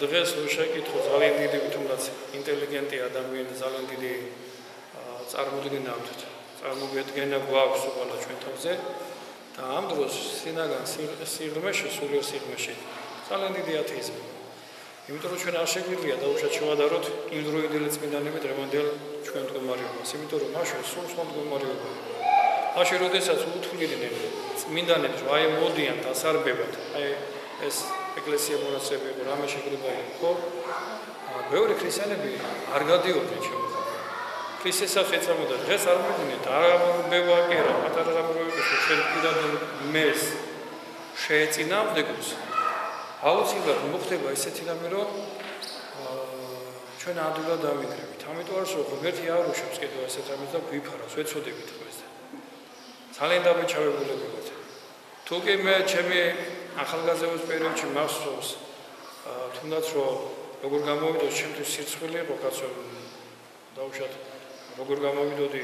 დღეს შეკითხო ძალიან დიდი თუნდაც ინტელიგენტი ადამიანი ძალიან დიდი წარმოდგენა აქვს. წარმოგვიდგენა გვაქვს უყალა ჩვენ თავზე და ამ დროს სინაგან სიღრმეში, სულიერ სიღრმეში ძალიან დიდი ათეიზმი. იმიტომ რომ ჩვენ არ შეგვიძლია დაუშვათ შევადაროთ იმ დროინდელი წმინდანები დრემანდელ ჩვენ მდგომარეობას. იმიტომ რომ მაშინ სულ სხვა მდგომარეობა. მაშინ როდესაც უთვლიდნენ წმინდანებს, აი მოდიან დასარბებად, აი ეს ეკლესია მონასტრები იყო, რამე შეიძლება იყო. მეორე ქრისტიანები არ გადიოდნენ ჩვენ. ქრისტესაც ეცამოდა დღეს არ მიგინეთ, არ მევაკერა, პატარა რამოვიყო, ჩვენ პირად მეს შეეწინააღმდეგოს. აუცილებლად მოხდება ესეთი რამე, რომ ჩვენ ადვილად დავიკრებით. ამიტომ არ შევხო, ერთი არ უშვებს კიდევ ესეთ რამეს და გვიფარავს, ვეცოდებით ხოლმე. ძალიან დამეჩავებულები ვართ. თუ კი მე ჩემი ახალგაზრდობის პერიოდში მახსოვს თუნდაც რომ როგორ გამოვიდო ჩემთვის სირცხვილი იყო კაცო დაუშვათ როგორ გამოვიდოდი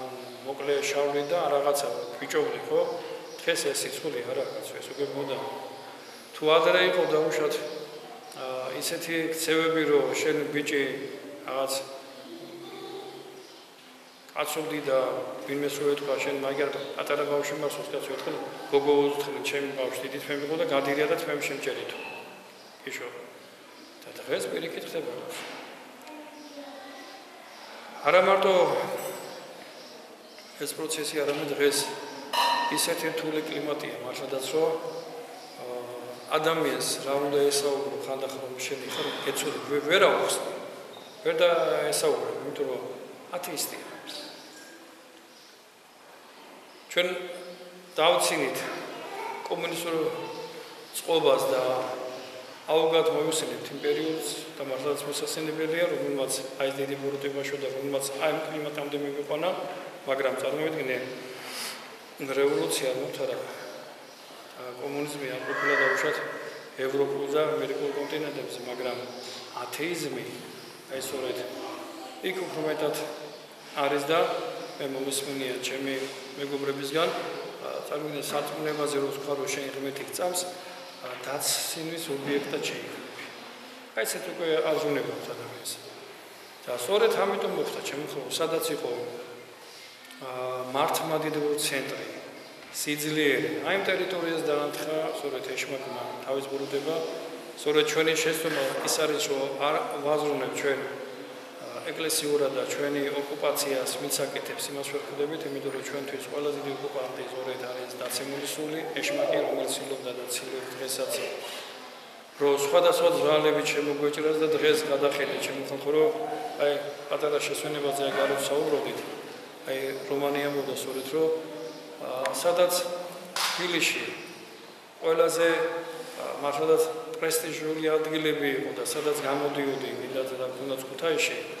ამ მოკლე შავლი და რაღაცა ბიჭობდი ხო? დღეს ეს სირცხვილი არა კაცო ეს უკვე მოდა. თუ ადრე იყო დაუშვათ ისეთი ქცევები რომ შენ ბიჭი რაღაც აცოდი და ვინმე შეეთქვა შენ მაგარ პატარა ბავშვი მას უცხო ერთხელ გოგო უცხო ჩემი ბავშვი დიდი თმები იყო და გადირია და თმები შემჭერით. იშო და დღეს პირიქით ხდება. არა მარტო ეს პროცესი არამედ დღეს ისეთი რთული კლიმატია მართლაც რომ ადამიანს რა უნდა ესაუბრო ხანდახან შენ ხარ გეცოდი ვერ აუხს ვერ და ესაუბრო იმიტომ რომ ათეისტია ჩვენ დავცინით კომუნისტურ წყობას და აუგად მოვისინებთ იმ პერიოდს და მართლაც მოსასწინებელია რომელმაც აი დიდი ბოროტება შოდა რომელმაც აი კლიმატამდე მიგვიყვანა მაგრამ წარმოვიდგინე რევოლუცია მოთარა კომუნიზმი არ ყოფილა დაუშვათ ევროპულ და ამერიკულ კონტინენტებზე მაგრამ ათეიზმი აი სწორედ იქ უფრო მეტად არის და მე მომისმენია ჩემი მეგობრებისგან წარმოგიდგენთ საწმუნებაზე რო ვთქვა რომ შენ ღმერთი გწამს დაცინვის ობიექტად შეიძლება. აი ესეთ უკვე აზრუნება ადამიანს. და სწორედ ამიტომ მოხდა ჩემი ხო სადაც იყო აა მართლმადიდებლური ცენტრი სიძლიერე აი ამ ტერიტორიას დაანთხა სწორედ ეშმაკმა თავის ბურდება სწორედ ჩვენი შესწორება ის არის რომ არ ვაზრუნებ ჩვენ ეკლესიურად და ჩვენი ოკუპაციას მიცაკეთებს იმას ვერ ხვდებით, იმიტომ რომ ჩვენთვის ყველაზე დიდი ოკუპანტი ზორეთ არის დაცემული სული, ეშმაკი, რომელიც ცილობდა და ცილობს დღესაც. რო სხვადასხვა ძვალები შემოგვეჭრას და დღეს გადახედეთ ჩემ ხალხო, რომ აი პატარა შესვენებაზე აგაროთ საუბრობთ. აი რომანია მოდა სწორედ რომ სადაც თბილისში ყველაზე მართლაც პრესტიჟული ადგილები იყო და სადაც გამოდიოდი, ვიდრე და თუნდაც ქუთაისში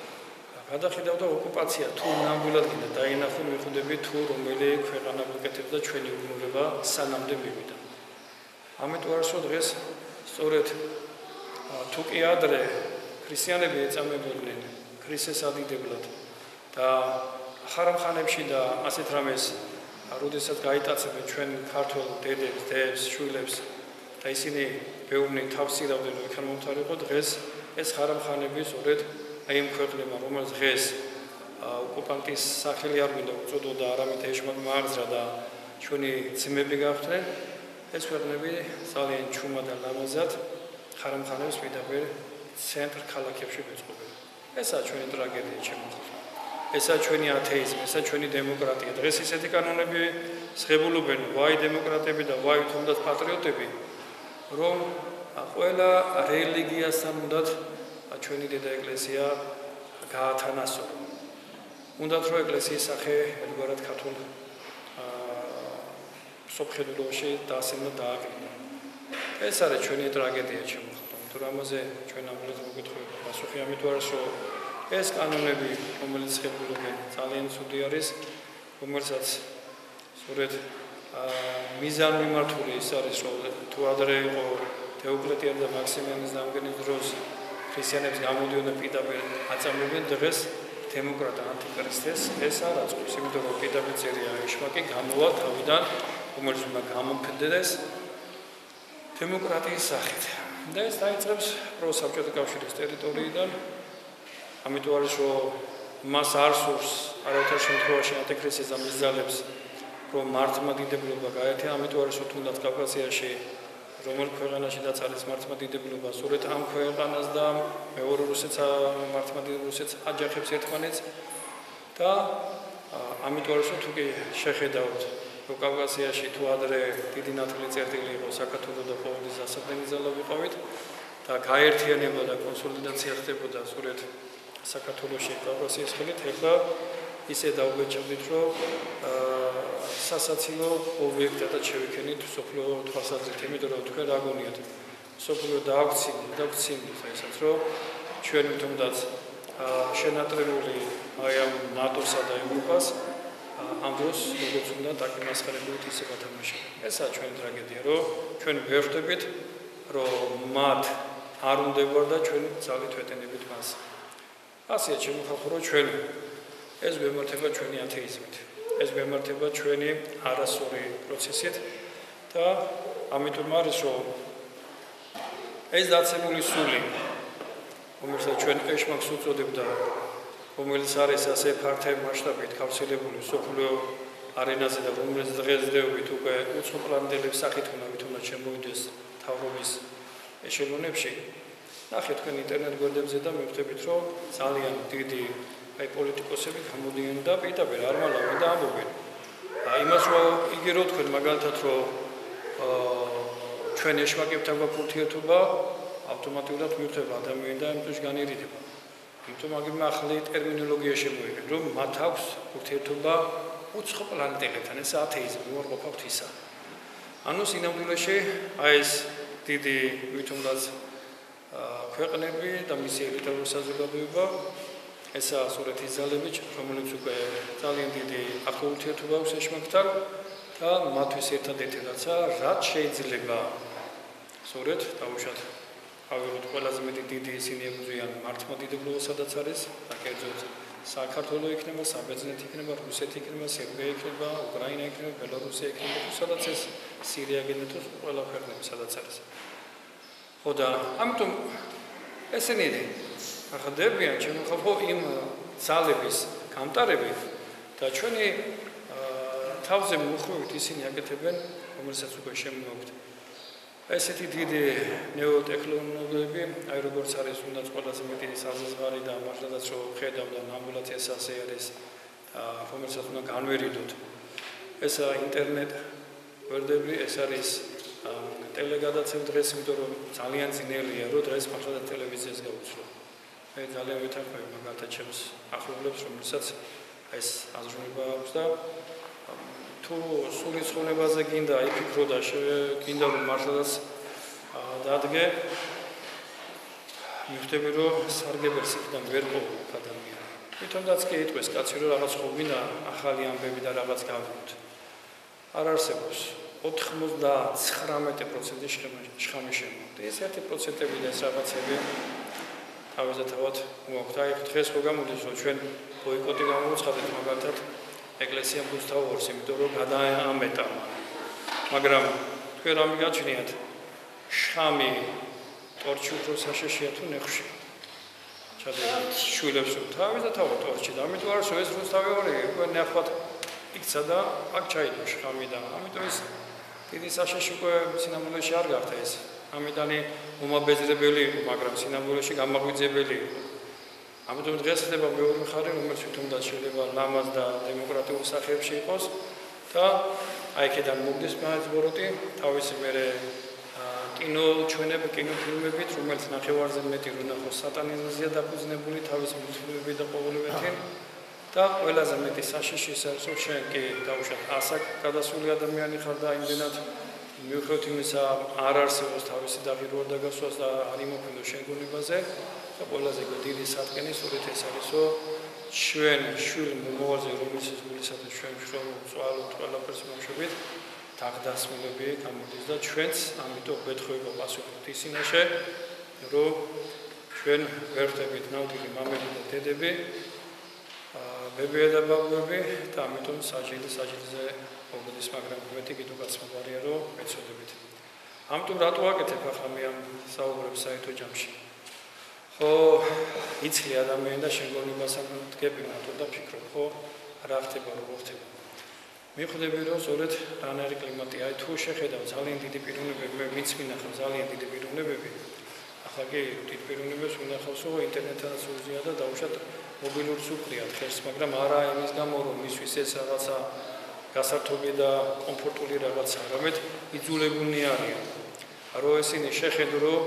გადახედავდა ოკუპაცია თუ ნამდვილად დაინახო მიხვდები თუ რომელი ქვეყანა მოკეთებდა ჩვენი უბნურება სანამდე მივიდა. ამიტომ არასო დღეს სწორედ თუ კი ადრე ქრისტიანები ეწამებოდნენ ქრისტეს ადიდებლად და ხარამხანებში და ასეთ რამეს როდესაც გაიტაცებენ ჩვენ ქართულ დედებს, დებს, შვილებს და ისინი ბევრი თავსირავდნენ რომ იქან მომთარიყო დღეს ეს ხარამხანები სწორედ აი ამ ქვეყნებმა რომელიც დღეს ოკუპანტის სახელი არ მინდა უწოდოდა არამედ ეშმაკ მარზრა და ჩვენი ძმები გახდნენ ეს ქვეყნები ძალიან ჩუმად და ლამაზად ხარამხანებს მიდაბერ ცენტრ ქალაქებში ბეჭყვებიან ესაა ჩვენი ტრაგედია ჩემო ესაა ჩვენი ათეიზმი ესაა ჩვენი დემოკრატია. დღეს ისეთი კანონები შეგულობენ ვაი დემოკრატები და ვაი თუნდაც პატრიოტები რომ ყველა რელიგიასთან უნდათ ჩვენი დედა ეკლესია გაათანასო. უნდა რომ ეკლესიის სახე ერთგვარად ქართულ სოფხედულოში დაასემო დააყენა. ეს არის ჩვენი ტრაგედია ჩემო. თუ რამაზე ჩვენ ამბობთ მოგეთხოვე პასუხი ამით არის რომ ეს კანონები რომელიც ხებულობენ ძალიან ცუდი არის რომელსაც სწორედ მიზან მიმართული ის არის რომ თუ ადრე იყო თეოკლეტიან და მაქსიმიანის დამგენის დროს ქრისტიანებს გამოდიოდნენ პირდაპირ აწამებენ დღეს დემოკრატა ანტიქრისტეს ეს არ აწყობს იმიტომ რომ პირდაპირ წერია ეშმაკი გამოვა თავიდან რომელიც უნდა გამოფენდეს დემოკრატიის სახით. და ეს დაიწყებს პრო საბჭოთა კავშირის ტერიტორიიდან. ამიტომ არის რომ მას არ სურს არავითარ შემთხვევაში ატეკრესის ამიზალებს რომ მართლმადიდებლობა გაერთიანა, ამიტომ არის რომ თუნდაც კავკასიაში რომელ ქვეყანაშიდაც არის მართლმადიდებლობა, სწორედ ამ ქვეყანას და მეორე რუსეთს მართლმადიდებლობას აჯახებს ერთმანეთს და ამიტომ რომ თუ კი შეხედავთ კავკასიაში თუ ადრე დიდი ნათლი წერტილი იყო საქართველოს და პოლონეთის დასაბრუნი ძალა ვიყავით და გაერთიანება და კონსოლიდაცია ხდებოდა სწორედ საქართველოსში კავკასიის ხელით ეხლა ისე დაუგეჭებდით რომ სასაცილო ობიექტად შევიქენით სოფლო თვალსაზრისით იმიტომ რომ თქვენ რა გონიათ სოფლო დააქცინი დააქცინი ესეც რომ ჩვენ თუნდაც შენატრებული აი ამ ნატოსა და ევროპას ამ დროს როგორც უნდა დაკმასხალებლივით ისე გათამაშა. ესაა ჩვენი ტრაგედია, რომ ჩვენ ვერთდებით, რომ მათ არ უნდა და ჩვენ ძალით ვეტენებით მას. ასეა ჩემი ხალხო, რომ ჩვენ ეს გვემართება ჩვენი ათეიზმით. ეს გვემართება ჩვენი არასორი პროცესით და ამიტომ არის რომ ეს დაცემული სული რომელსაც ჩვენ ეშმაკს უწოდებდა რომელიც არის ასე ფართე მასშტაბით გავრცელებული სოფლიო არენაზე და რომელიც დღესდღეობით უკვე უცხოპლანელების სახით უნდა თუნდაც შემოვიდეს თავრობის ეშელონებში. ნახეთ თქვენ ინტერნეტ გვერდებზე და მივხვდებით, რომ ძალიან დიდი აი პოლიტიკოსები გამოდიან და პიტაბერ არ მალავენ და ამბობენ. აი იმას რომ იგი რო თქვენ მაგალითად აა ჩვენ ეშმაკებთან გვაფურთიერთობა ავტომატურად მივხვდება ადამიანი და იმის განირიდება. იმიტომ მაგიმა ახალი ტერმინოლოგია შემოიღე, რომ მათ აქვს ურთიერთობა უცხო პლანეტებთან, ეს ათეიზმი უარყოფა ღვთისა. ანუ სინამდვილეში აი ეს დიდი ვითომდაც ქვეყნები და მისი ელიტარული საზოგადოება ესაა სურათი ზალები, რომელიც უკვე ძალიან დიდი ახლოურთიერთობა აქვს ეშმაკთან და მათთვის ერთადერთი რაცა რაც შეიძლება სწორედ დაუშვათ ავიღოთ ყველაზე მეტი დიდი ისინი ებრძვიან მართლმადიდებლობას სადაც არის და კერძოდ საქართველოს იქნება, საბერძნეთი იქნება, რუსეთი იქნება, სერბია იქნება, უკრაინა იქნება, ბელარუსია იქნება, სადაც ეს სირია გენეთოს ყველა ქვეყნები სადაც არის. ხო და ამიტომ ესენი ახდებიან ჩემო ხალხო იმ ძალების გამტარებით და ჩვენი თავზე მოხვით ისინი აკეთებენ, რომელსაც უკვე შემოვაქვთ. ესეთი დიდი ნეოტექნოლოგიები, აი როგორც არის უნდა ყველაზე მეტი საზღვარი და მართლაც რო ხედავ და ეს ასე არის და რომელსაც უნდა განვერიდოთ. ეს ინტერნეტ ვერდები, ეს არის ტელეგადაცემ დღეს, იმიტომ რომ ძალიან ძნელია, რომ დღეს მართლაც ტელევიზიას გავუცრო. მე ძალიან ვეთანხმები მაგალითად ჩემს ახლობლებს, რომელსაც ეს აზროვნება აქვს და თუ სული ცხონებაზე გინდა იფიქრო და გინდა რომ მართლაც დადგე. მიხვდები რომ სარგებელს იქიდან ვერ ყოფილ ადამიანი. თვითონაც კი იტყვის კაცი რომ რაღაც ხობინა ახალი ამბები და რაღაც გავიგოთ არ არსებობს 99% შხამი შემოვიდა ეს 1%-ები და ეს რაღაცები თავზე თავად მოაქვს აი დღეს ხო გამოდის რომ ჩვენ ბოიკოტი გამოვცხადეთ მაგალითად ეკლესია მუსთავორს, იმიტომ რომ გადაამეტა. მაგრამ თქვენ რა მიგაჩნიათ? შამი ტორჩი უფრო საშეშია თუ ნეხში. ჩადე შვილებს თავი და თავი ტორჩი და ამიტომ არის ეს რუსთავი ორი, უკვე ნახოთ იქცა და აქ ჩაიდო შამი და ამიტომ ეს დიდი საშეში უკვე სინამდვილეში არ გახდა ეს. ამიტანი უმაბეზრებელი იყო, მაგრამ სინამდვილეში გამაგვიძებელი იყო. ამიტომ დღეს ხდება მეორე მხარე, რომელიც თუნდაც შეიძლება ლამაზ და დემოკრატიულ სახეებში იყოს და აი ქედან მოგდეს მაგაზბოროტი, თავისი მერე კინო ჩვენები, კინოფილმებით, რომელიც ნახევარზე მეტი რო ნახოს სატანიზმზეა დაფუძნებული თავისი მუსლიმები და ყოველივეთინ და ყველაზე მეტი საშიში სერცო შენ კი დაუშვათ. ასაკ გადასული ადამიანი ხარ და იმდენად მიუხედავად იმისა არ არსებობს თავისი დაღირვა და გასვას და არ იმოფინო შენ გონებაზე. და ყველაზე დიდი სათქენი სწორედ ეს არისო ჩვენ შვილ მომავალზე რომელიც ის გულისათვის ჩვენ წვალობთ ყველაფერს მომშვებით დაღდასმულები გამოდის და ჩვენც ამიტომ გვეთხოვება პასუხით ისინაშე რომ ჩვენ ვერთებით ნამდვილი მამები და დედები ბებია და ბაბუები და ამიტომ საჯიდი საჯიდზე მოგდის მაგრამ მეტი კიდევ გაცნობარია რომ ეცოდებით ამიტომ რატო აკეთებ ახლა მე ამ საუბრებს საერთო ჯამში? ხო, იცლი ადამიანი და შეგონი მასაკეთები მარტო და ფიქრობ, ხო, რა ხდება, როგორ ხდება. მიხვდები რომ ზოგადად რანაირი კლიმატია, აი თუ შეხედავ ძალიან დიდი პიროვნებები, მე ვინც მინახავ ძალიან დიდი პიროვნებები. ახლა კი დიდ პიროვნებებს მინახავს, რომ ინტერნეტადაც უზია და დაუშვათ მობილურს უკრიათ ხერს, მაგრამ არა იმის გამო რომ მისთვის ეს რაღაცა გასართობი და კომფორტული რაღაცა, არამედ იძულებულნი არიან. რომ ესენი შეხედო რომ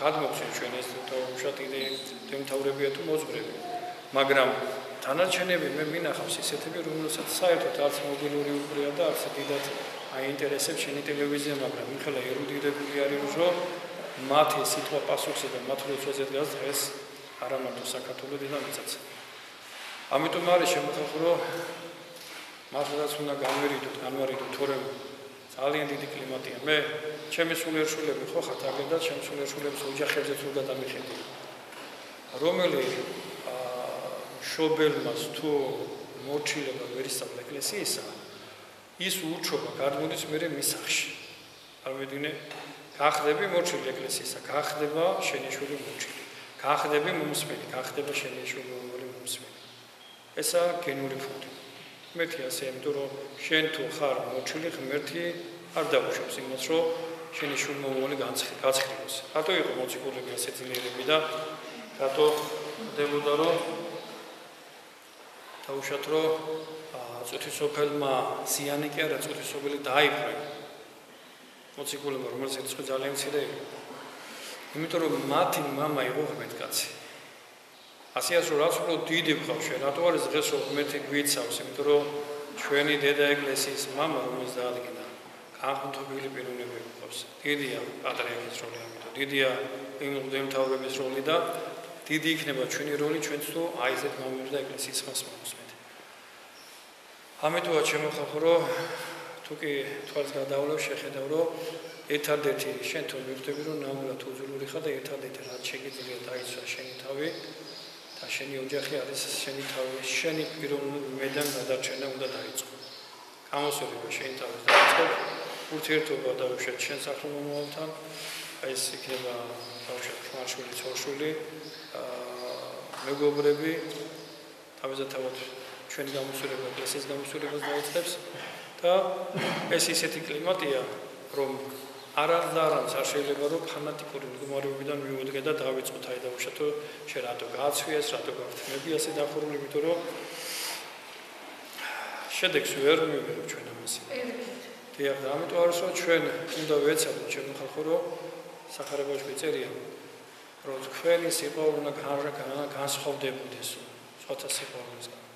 გადმოგცენ ჩვენ ეს დაუშვათ დიდი თემთავრებია თუ მოძღვრები. მაგრამ დანარჩენები მე მინახავს ისეთები, რომელსაც საერთოდ არც მობილური უკრია და არც დიდად აინტერესებს შენი ტელევიზია, მაგრამ მიხელა ერუდირებული არის რომ მათი სიტყვა პასუხზე და მათ როცვაზე დგას დღეს არა მარტო საქართველოს დინამიკაც. ამიტომ არის შემოხრო მართლაც უნდა გამერიდოთ, განვარიდოთ თორემ ძალიან დიდი კლიმატია. მე ჩემი სულიერშულები ხო ხართ აგერ და ჩემი სულიერშულების ოჯახებზე თუ გადამიხედი. რომელი შობელმას თუ მოჩილება ვერისწავლა ეკლესიისა ის ურჩობა გადმოდის მე მისახში ამედინე გახდები მოჩილი ეკლესიისა გახდება შენიშული მოჩილი გახდები მომსმენი გახდება შენიშული მომსმენი ესა გენური ფუნქცია მეთი ასე იმიტომ რომ შენ თუ ხარ მოჩილი ღმერთი არ დაუშვებს იმას რომ შენიშული მომული გაცხრიბოს რატო იყო მოციქულები ასე ძლიერები და რატო დებოდა რომ დაუშვათ რომ წუთისოფელმა ზიანი კი არა წუთისოფელი დაიფრე მოციქულებმა რომელსაც ხო ძალიან მცირე იყო იმიტომ რომ მათი мама იყო ღმერთკაცი ასე ასე რაც უფრო დიდი ვხარ ჩვენ. რატო არის დღეს 12 გვიცავს? იმიტომ რომ ჩვენი დედა ეკლესიის მამა რომელიც დაადგინა განხუთობილი პიროვნები გვყავს დიდია პატრიარქის როლი ამიტომ დიდია მღვდელმთავრების როლი და დიდი იქნება ჩვენი როლი ჩვენც თუ აი ესეთ მომენტში და ეკლესიის მას მოვუსმეთ ამიტომ შემოხახო რომ თუ კი თვალს გადავლევ შეხედავ რომ ერთადერთი შენ თუ მივხვდები რომ ნამდვილად უძლური ხარ და ერთადერთი რაც შეგიძლია დაიცვა შენი თავი და შენი ოჯახი არის შენი თავი შენი პიროვნული მედან გადარჩენა უნდა დაიწყო. გამოსულიყო შენი თავი დაიწყო. ურთიერთობა დაუშვათ შენ აი ეს იქნება დაუშვათ ხმარშული ცოლშვილი მეგობრები. თავზეთავად ჩვენი გამოსულება ეკლესიის გამოსულებას დაიწყებს. და ეს ისეთი კლიმატია რომ არ არ და არც არ შეიძლება რომ ფანატიკური მდგომარეობიდან მივუდგე და დავიწყოთ აი და უშათო შე რატო გააცვიეს რატო გავთმები ასე დახურული იმიტომ რომ შედეგს ვერ მივიღებ ჩვენ ამას. დიახ, ამიტომ არის რომ ჩვენ უნდა ვეცადოთ ჩვენ ხალხო რომ სახარებაში წერია რომ თქვენი სიყვარული უნდა განსხვავდებოდეს სხვათა სიყვარულისგან.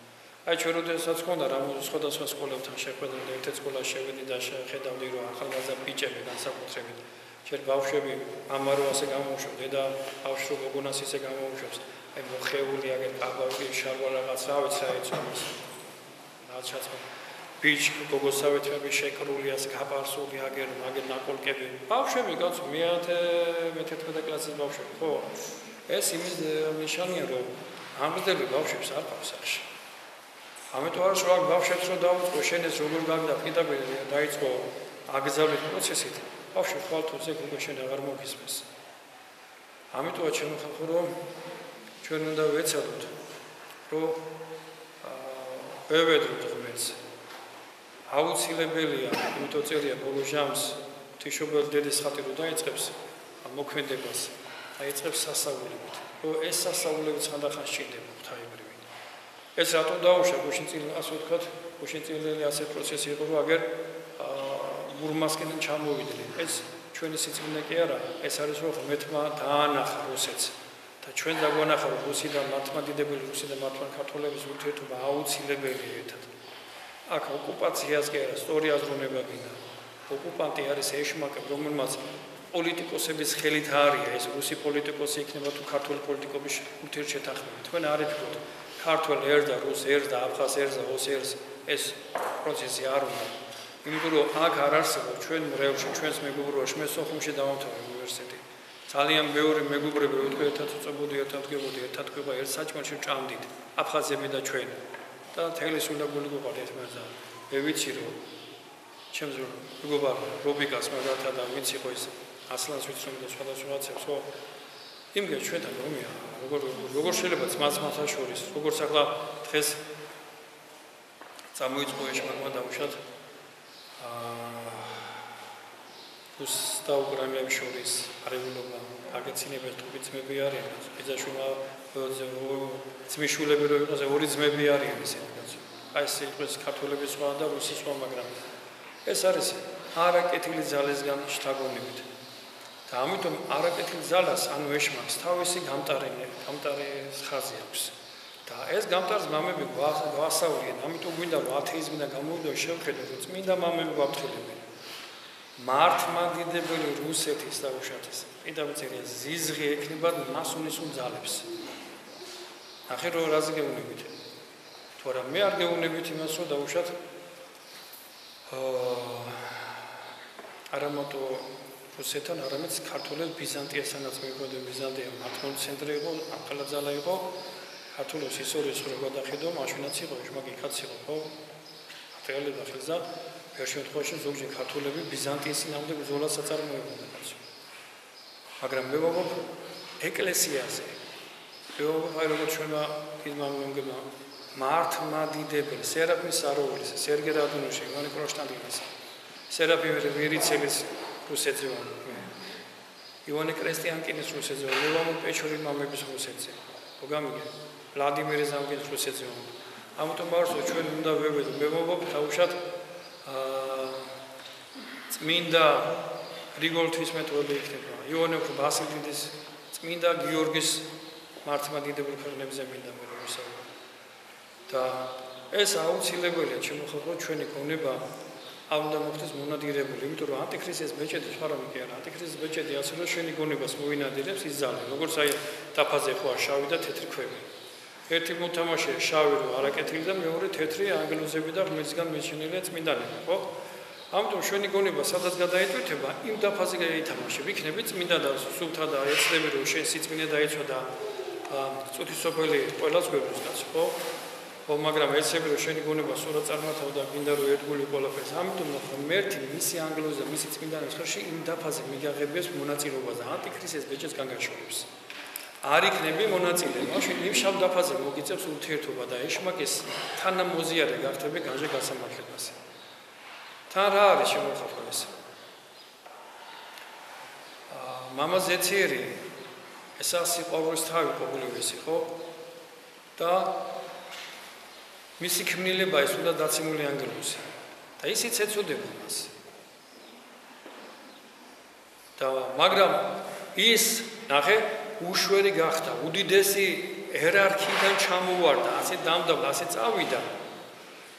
აი ჩვენ როდესაც გქონდა რა სხვადასხვა სკოლებთან შეხვედრა ერთ-ერთ სკოლაში შევედი და შეხედავდი რომ ახალგაზრდა ბიჭები განსაკუთრებით შეიძლება ბავშვები ამარო ასე გამოუშვებდა და ბავშვი გოგონას ისე გამოუშვებს აი მოხეული აგერ აბავი შარვა რაღაც რა ვიცი აი ცოტა რაც ჩაცმა ბიჭ გოგოსავითები შეკრული ასე გაპარსული აგერ მაგერ ნაკოლკები. ბავშვები კაცო მეათე მე-11 კლასის ბავშვები ხო? ეს იმის ნიშანია რომ ამბდები ბავშვებს არ ყავს ახში ამიტომ არის რომ ბავშვებს რომ დაუწყო შენეს როგორ გაგდა პედაგოგი დაიწყო აგზავნის პროცესით ბავშვი ხვალთუზე გოგო შენ აღარ მოგისმის ამიტომ ჩვენ ხალხო რომ ჩვენ უნდა ვეცადოთ რომ აა ვევედროთ ღმერთს. აუცილებელია იმიტომ წერია ბოლო ჟამს თიშობელ დედის ხატი რო დაიწყებს მოქმედებას დაიწყებს სასაულებით რომ ეს სასაულები ხანდახან შეიძლება ღვთაებრივი ეს რატომ დაუშვა? გუშინ წინ ასე ვთქვათ გუშინ წინელი ასე პროცესი იყო რომ აგერ გურმასკენ ჩამოვიდნენ ეს ჩვენი სიძინე კი არა. ეს არის რომ ღმერთმა დაანახა რუსეთს. და ჩვენ დაგვანახა რუსი და მართლმადიდებელი რუსი და მართლმადიდებლების ურთიერთობა აუცილებელია ერთად. აქ ოკუპაციას კი არა, სწორი აზროვნება გინდა. ოკუპანტი არის ეშმაკი, რომელმაც პოლიტიკოსების ხელით არის ეს რუსი პოლიტიკოსი იქნება თუ ქართული პოლიტიკოსი ურთიერთშეთანხმება. თქვენ არ ეთქვით, ქართველ ერს და რუს ერს და აფხაზ ერს და ოს ერს ეს პროცესი არ უნდა. იმიტომ რომ აქ არ არსებობს ჩვენ მრევლში, ჩვენს მეგობრობაში, მე სოხუმში დავამთავრე უნივერსიტეტი. ძალიან მეორე მეგობრები რო თქვენ ერთად უწებოდი, ერთად გებოდი, ერთად გვება ერთ საჭმელში ჭამდით, აფხაზები და ჩვენ. და თელის უნდა გულიყავთ ერთმანეთთან. მე ვიცი რომ ჩემს მეგობარ რობიკას მაგალითად და ვინც იყო ეს ასლანს ვიცი რომ და სხვადასხვა რაღაცებს ხო იმგე ჩვენთან რომია როგორ როგორ შეიძლება ძმას მასა შორის როგორც ახლა დღეს წამოიწყო ეს მაგმა დაუშვათ აა უს და უკრაინელებს შორის არეულობა აგეცინებელ თუ ძმები არიან ბიძაშვილა ძმიშვილები რო იყოს ორი ძმები არიან ისე აი ეს იყოს ქართველების სხვა და რუსის სხვა მაგრამ ეს არის არაკეთილი ძალისგან შთაგონებით და ამიტომ არაკეთილი ძალას ანუ ეშმაკს თავისი გამტარენი გამტარი ხაზი აქვს. და ეს გამტარს მამები გვასაუბრიან ამიტომ გვინდა რომ ათეიზმიდან გამოვიდო შევხედოთ რომ წმინდა მამები გვაფრთხილებენ მართლმადიდებელი რუსეთის და უშათის პირდაპირ ზიზღი ექნება მასონის უმძალებს ახე რო რაზე გეუბნებით თუ არა მე არ გეუბნებით იმას რომ დაუშვათ აა არამოტო რუსეთთან არამედ ქართულებს ბიზანტიასთანაც მეგობრები ბიზანტია მართლმადიდებელი ცენტრი იყო ახალაძალა იყო. ქართულოს ისტორიის რო გადახედო მაშინაც იყო შემოგი კაც იყო ხო? ატელი და ხელზა ერთ შემთხვევაში ზოგჯერ ქართულები ბიზანტიის ძინავდა ბრძოლას აწარმოებდნენ მაგრამ მე ვამბობ ეკლესიაზე ვამბობ აი როგორც ჩვენმა იმამონგებმა მართლმადიდებელი სერაფიმ საროველის სერგე რადონუში ივანე კროშტალინას სერაფიმ ვერიცელის რუსეთზე ივანე კრესტიანკინის რუსეთზე ლევან პეჩური მამების რუსეთზე. მოგამიგე ვლადიმერ ზამკინის რუსეთზე ამიტომ მარსო ჩვენ უნდა ვებედო მე მომობ თავშად აა წმინდა რიგოლთვის მეთოდი იქნება. ივანე ბასილიდის წმინდა გიორგის მართლმადიდებელი ქვეყნებზე მინდა მე ისაუბრო და ეს აუცილებელია. ჩემო ხოლმე ჩვენი გონება არ უნდა მოხდეს მონადირებული, იმიტომ რომ ანტიქრისტის ბეჭედი სხვა რამე კი არა, ანტიქრისტის ბეჭედი ასე რომ შენი გონებას მოინადირებს იზალე, როგორც აი დაფაზე ხო შავი და თეთრი ქვები. ერთი მოთამაშე შავი რო არაკეთილი და მეორე თეთრი ანგლოზები და ღმერთისგან მეჩენილია წმინდანები, ხო? ამიტომ შენი გონება სადაც გადაიტვირთება, იმ დაფაზე გაითამაშებ, იქნები წმინდა და სულთა და ეცდები რომ შენ სიწმინე დაიცვა და წუთისოფელი ყველას გვერდოს, ხო? ხო მაგრამ ეცები რომ შენი გონება სურა წარმათავდა გინდა რომ ერთგული ყველაფერს ამიტომ ნახო მერტი მისი ანგლოზი და მისი წმინდანის ხელში იმ დაფაზე მიგაღებიეს მონაწილეობაზე ანტიქრისტეს ბეჭედს განგაშორებს არ იქნები მონაწილე. მაშინ იმ შავ დაფაზე მოგიწევს ურთიერთობა და ეშმაკეს თანამოზიარე გახდები განჟე გასამართლებას. თან რა არის შემოხახვა ეს მამა ზეციერი. ეს ასი ყოველს თავი ყოველივეს იყო და მისი ქმნილება ის უნდა დაციმული ანგელოზი. და ისიც ეწოდება მას. და მაგრამ ის ნახე უშვერი გახდა. უდიდესი ერარქიიდან ჩამოვარდა ასე დამდაბლა ასე წავიდა.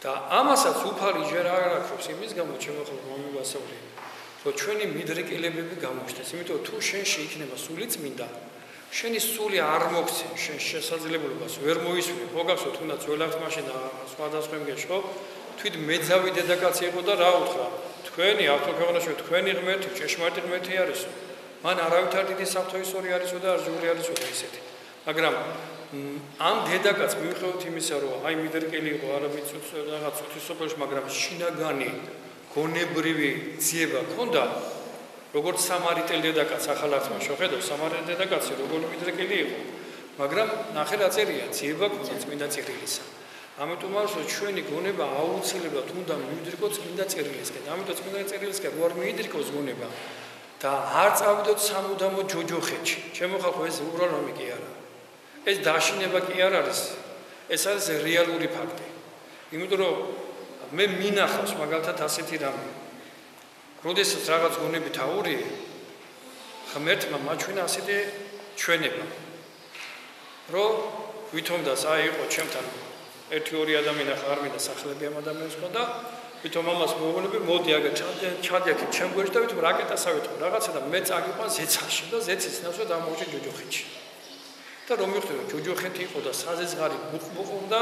და ამასაც უფალი ჯერ არ აკრობს იმის გამო ჩემო ხოლმე მომივასწავლე რომ ჩვენი მიდრეკილებები გამოჩნდეს. იმიტომ თუ შენში იქნება სული წმინდა შენი სული არ მოგცემ შენ შესაძლებლობას ვერ მოისმინე მოგახსოვ თუნდაც ველახთ მაშინ სხვადასხვა მგეშო თვით მეძავი დედაკაცი იყო და რა უთხრა? თქვენი ავტოქეონაში თქვენი ღმერთი ჭეშმარიტი ღმერთი არისო. მან არავითარ დიდი საფრთხეისორი არისო და არჯული არისო და ისეთი. მაგრამ ამ დედაკაც მიუხედავად იმისა რომ აი მიდერკელი იყო წუთს რაღაც სოფელში მაგრამ შინაგანი გონებრივი ძიება ჰქონდა როგორც სამარიტელ დედაკაც ახალახმა შეხედო სამარიტელ დედაკაცი როგორ მიდრეკილი იყო? მაგრამ ნახე რა წერია ძიება ქონდა წმინდა წერილისა. ამიტომ არის რომ ჩვენი გონება აუცილებლად უნდა მივიდრიკო წმინდა წერილისკენ. ამიტომ წმინდა წერილისკენ რო არ მივიდრიკოს გონება და არ წავიდოთ სამუდამო ჯოჯოხეთში ჩემო ხალხო ეს უბრალოდ რომ კი არა. ეს დაშინება კი არ არის. ეს არის რეალური ფაქტი. იმიტომ რომ მე მინახავს მაგალითად ასეთი რამე როდესაც რაღაც გონებით აური ღმერთმა მაჩვენა ასეთი ჩვენება? რომ ვითომდას აი იყო ჩემთან ერთი ორი ადამიანი ხარ მინდა სახლები ამ ადამიანს ყოდა ვითომ ამას მოგონები მოდი აგა ჩადი აქ ჩემ გვერდში და ვითომ რაკეტას ავეთო რაღაცა და მე წაგიყვან ზეცაში და ზეცის ნაცვლად ამოვჭი ჯოჯოხეთში. და რომ მივხვდი ჯოჯოხეთი იყო და საზეზღარი ბუხბუყობდა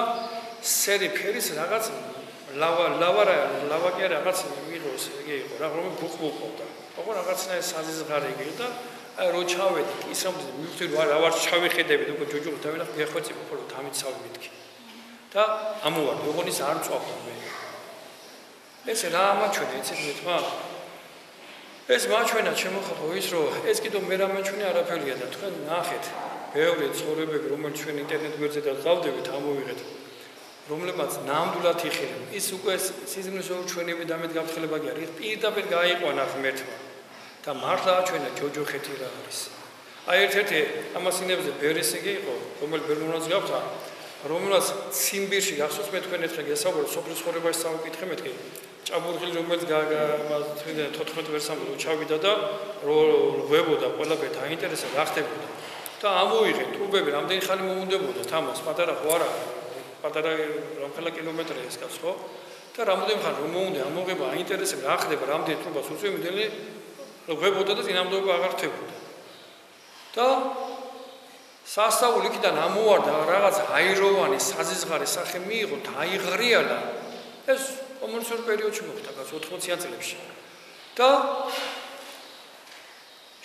სერი ფერის რაღაც ლავა ლავა ლავა კი რაღაც მიღოს იგი იყო რა რომ ბუხბუყობდა ოღონ რაღაცნაირ საზიზღარი იგი და აი რო ჩავედი ის რომ მივხვდი რა რა ვარ ჩავიხედები უკვე ჯოჯო დავინა გეხვეწი ხოლმე დამიცავ მეთქი. და ამოვარ ოღონ ის არ წვავდა მე. ეს რა ამაჩვენე ეცეთ მეთქვა ეს მაჩვენა შემოხატო ის რომ ეს კიდო მე რა მაჩვენე არაფერია და თქვენ ნახეთ ბევრი ცხოვრებები რომელიც ჩვენ ინტერნეტ გვერდზე და გავდებით ამოვიღეთ რომლებაც ნამდვილად იხილენ. ის უკვე სიზმრის ორჩვენები და მეტ გაფრთხილება კი არის. პირდაპირ გაიყვანა ღმერთმა და მართლა აჩვენა ჯოჯოხეთი რა არის. აი ერთ-ერთი ამასინებზე ბერესიგი იყო რომელიც ბერმონას გავთა რომელსაც ციმბირში გახსოვს მე თქვენ ერთხელ გესაუბრე სოფლის ხორებაში სამკითხე მეთქი ჭაბურღილი რომელიც თვითონ 14 ვერსამდე ჩავიდა და როებოდა ყველაფერი დაინტერესა რა ხდებოდა და ამოიღე ტუბები რამდენი ხანი მომუნდებოდა თამას პატარა ხო არა პატარა რამდენი კილომეტრია ეს კაც ხო და რამდენი ხანი რომ მომუნდე ამოღება აინტერესებს რა ხდება რამდენი ტუბას უწევდელი როებოდა და ძინამდეობა აღარ ხდებოდა და სასწაული იქიდან ამოვარდა რაღაც აიროვანი საზიზღარი სახე მიიღო და აიღრიალა ეს კომუნისტურ პერიოდში მოხდა გას 80-იან წლებში. და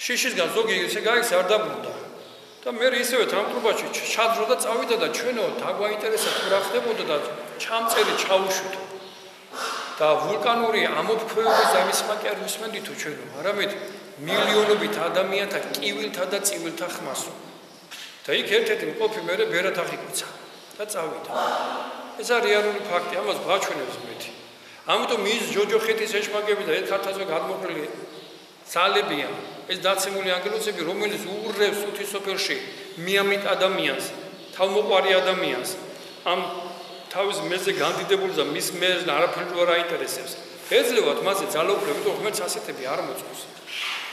შიშისგან ზოგი ესე გაიქს არ დაბრუნდა და მე ისევე თამტრუბაში ჩადრო და წავიდა და ჩვენო დაგვაინტერესა თუ რა ხდებოდა და ჩამწერი ჩაუშვით და ვულკანური ამოფრქვევების ამისმა კი არ ვისმენდი თუ ჩვენო არამედ მილიონობით ადამიანთა კივილთა და წივილთა ხმასო და იქ ერთ-ერთი მყოფი მე ბერათ აღიკვიცა და წავიდა. ეს არის რეალური ფაქტი, ამას გვაჩვენებს მეტი. ამიტომ ის ჯოჯოხეთის ეშმაკები და ერთ ხალხაზე გადმოყრილი სალებია, ეს დაცემული ანგელოზები, რომელიც უურევს უთისოფერში მიამით ადამიანს, თავმოყარი ადამიანს, ამ თავის მეზე განდიდებული და მის მეზე არაფერი არ აინტერესებს. ეძლევათ მასე ძალაუფლები, თუ ღმერთს ასეთები არ მოწონს.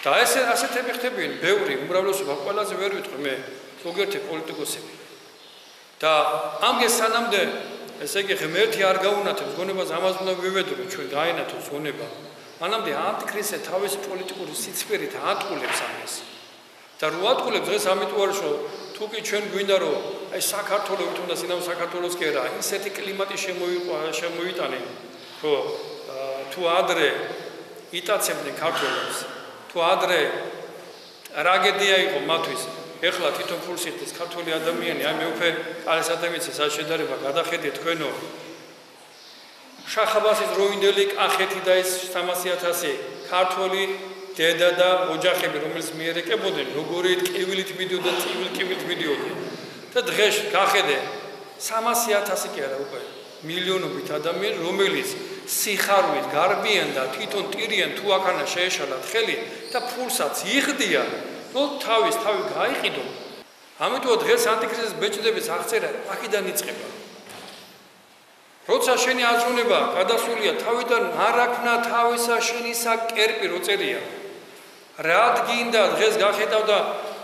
და ესე ასეთები ხდებიან, ბევრი უმრავლესობა ყველაზე ვერ ვიტყვი მე ზოგიერთი პოლიტიკოსები და ამგე სანამდე ესე იგი ღმერთი არ გაუნათებს გონებას ამას უნდა ვივედრო ჩვენ გაენათოს გონება მანამდე ანტიქრისტე თავის პოლიტიკური სიცფერით ატყულებს ამას და რო ატყულებს დღეს ამიტომ არის რომ თუ კი ჩვენ გვინდა რომ აი საქართველოს თუნდაც ინამ საქართველოს კი არა ისეთი კლიმატი შემოიყვა შემოიტანე რომ თუ ადრე იტაცებდნენ ქართველებს თუ ადრე ტრაგედია იყო მათთვის ეხლა თვითონ ფულს იხდეს ქართული ადამიანი, აი მე უკვე არის ადამიანის ეს შედარება გადახედე თქვენო. შახაბასის როინდელი კახეთი და ეს 300000 ქართული დედა და ოჯახები, რომელიც მიერეკებოდნენ, როგორი ტკივილით მიდიოდა, ტკივილ ტკივილით მიდიოდა. და დღეს გახედე 300000 კი არა უკვე მილიონობით ადამიანი, რომელიც სიხარვით გარბიან და თვითონ ტირიან თუ აქანა შეეშალათ ხელი და ფულსაც იხდიან ნუ თავის თავი გაიყიდო. ამიტომ დღეს ანტიქრისტის ბეჭდების აღწერა აქედან იწყება. როცა შენი აზროვნება გადასულია თავიდან არ აქვს თავისა შენისა კერპი როწერია. რა დგინდა დღეს გახედავ და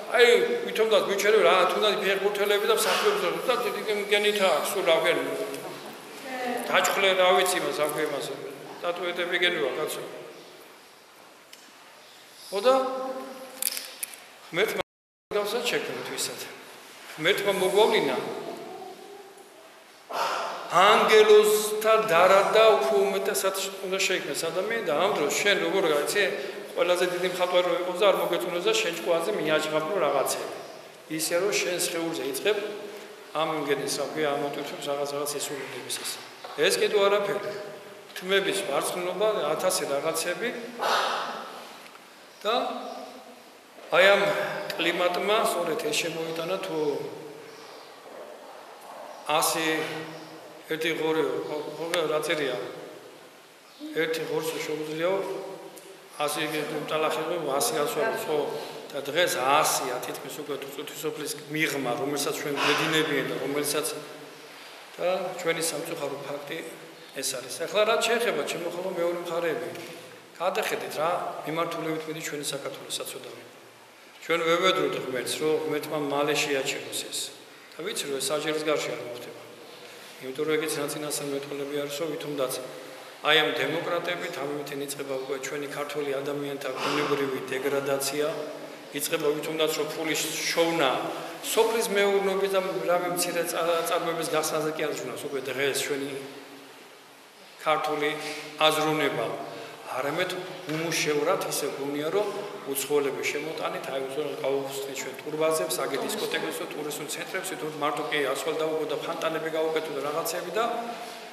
აი ვითომდაც მიჩერე რა თუნდაც ფეხბურთელები და საფეხბურთო და გენითა სულ აღერ დაჭხლე რა ვიცი მას აქვე მას დატუეტები გენუა კაცო. ოდა? მერტმა გავსა შექმნით ვისად მერტმა მოგვავლინა ანგელოსთა დარადა უფრო უმეტესად უნდა შეიქმნას ადამიანი და ამ დროს შენ როგორ გაიცი ყველაზე დიდი მხატვარი რო იყოს და არ მოგეწონოს და შენ ჭკვაზე მიაჯღაბო რაღაცები. ისე რომ შენ შეურზე იწებ ამ იმგენის საფე ამოტვირთებს რაღაც რაღაც ესულიდების ეს ეს კიდევ არაფერი. თმების მარცხნობა 1000 რაღაცები და აი ამ კლიმატმა სწორედ ეს შემოიტანა თუ ასე ერთი ღორი ხო რა წერია ერთი ღორს შეუძლიაო ასე იგი ტალახები 100 გასვლა ხო. და დღეს 100-ია თითქმის უკვე თვითოფლის მიღმა რომელსაც ჩვენ მედინებიან და რომელსაც და ჩვენი სამწუხარო ფაქტი ეს არის. ახლა რა შეეხება ჩემო ხოლმე მეორე მხარეები. გადახედეთ რა მიმართულებით მიდი ჩვენი საქართველოს საწოდავი ჩვენ ვევედროთ ღმერთს, რომ ღმერთმა მალე შეაჩეროს ეს. და ვიცი რომ საჯერის გარშე არ მოხდება. იმიტომ რომ ეგეც ნაცინასთან მეტყოლები არის, რომ ვითომდაც აი ამ დემოკრატებით ამიტომ იწყება უკვე ჩვენი ქართული ადამიანთა გუნებრივი დეგრადაცია, იწყება ვითომდაც რომ ფულის შოვნა, სოფლის მეურნეობის და რავი მცირე წარმოების გასაზრდაზე კი არ ზრუნავს უკვე დღეს ჩვენი ქართული აზროვნება. არამედ უმუშევრად ისე გუნია რომ უცხოელები შემოტანით აი უცხო გავუხსნით ჩვენ ტურბაზებს, აგი დისკოტეკებსო, ტურისტულ ცენტრებსო, თუ მარტო კი ასვალ დაუგო და ფანტანები გავუკეთო და რაღაცები და